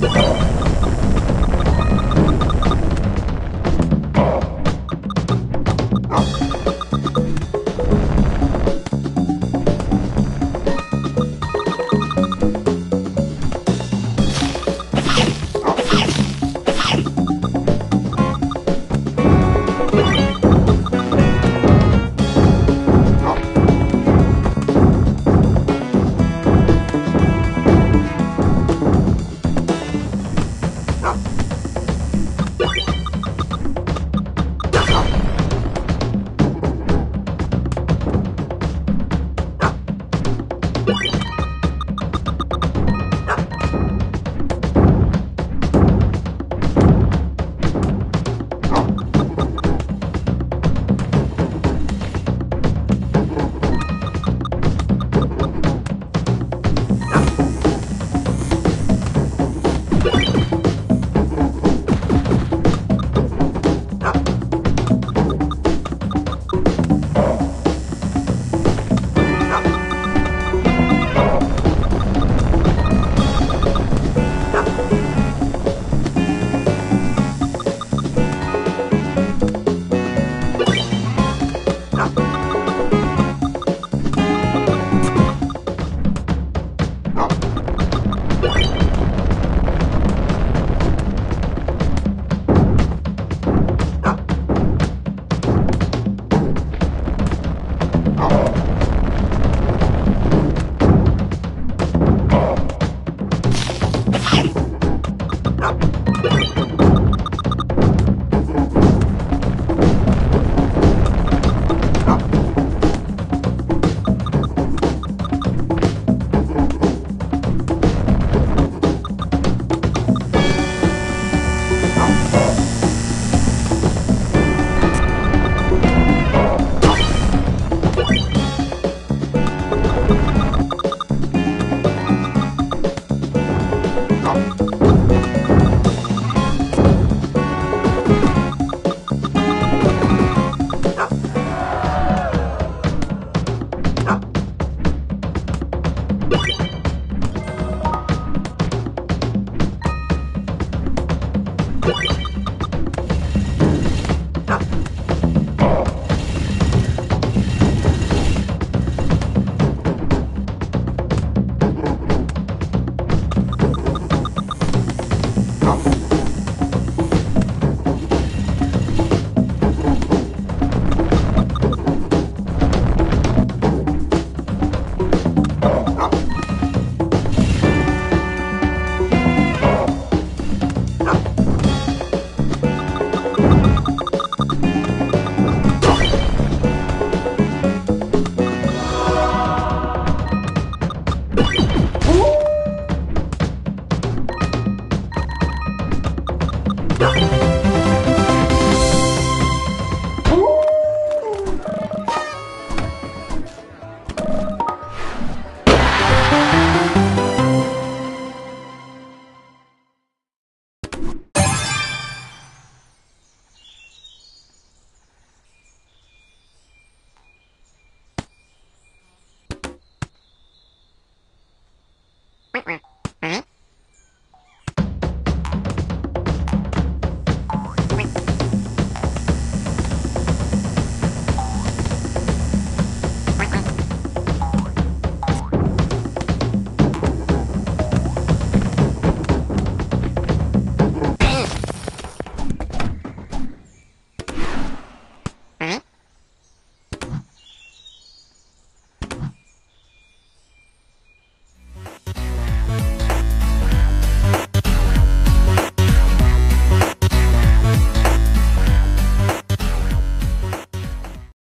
Oh, 的。